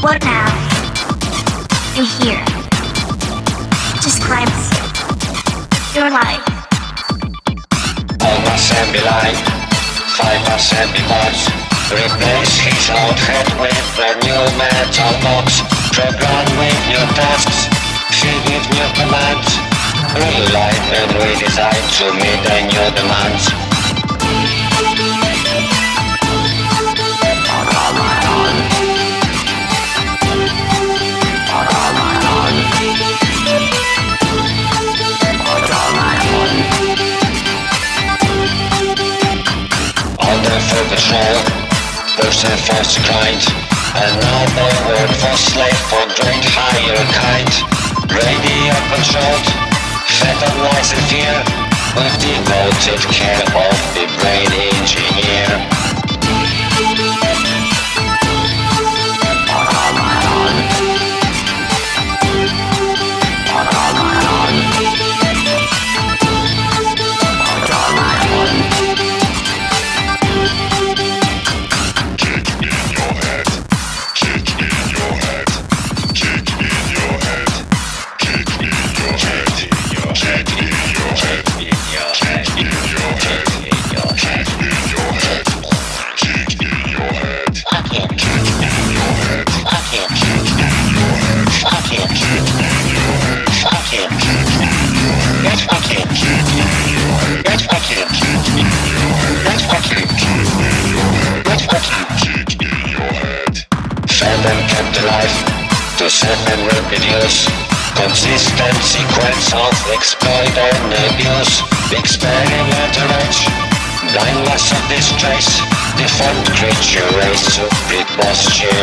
What now? You're here. Just glimpse. Your life. All must have be light. Five must be box. Replace his old head with a new metal box. Program with new tasks. Feed with new commands. Relight and redesign to meet the new demands. Order for patrol, person And now Another word for slave for great higher kind. Radio controlled, fed on lies and fear, with devoted care of the brain engineer. and kept alive. to fandom and reproduce consistent sequence of exploit and abuse. Experiment rage, blindness of distress, Defend creature race of preposterous.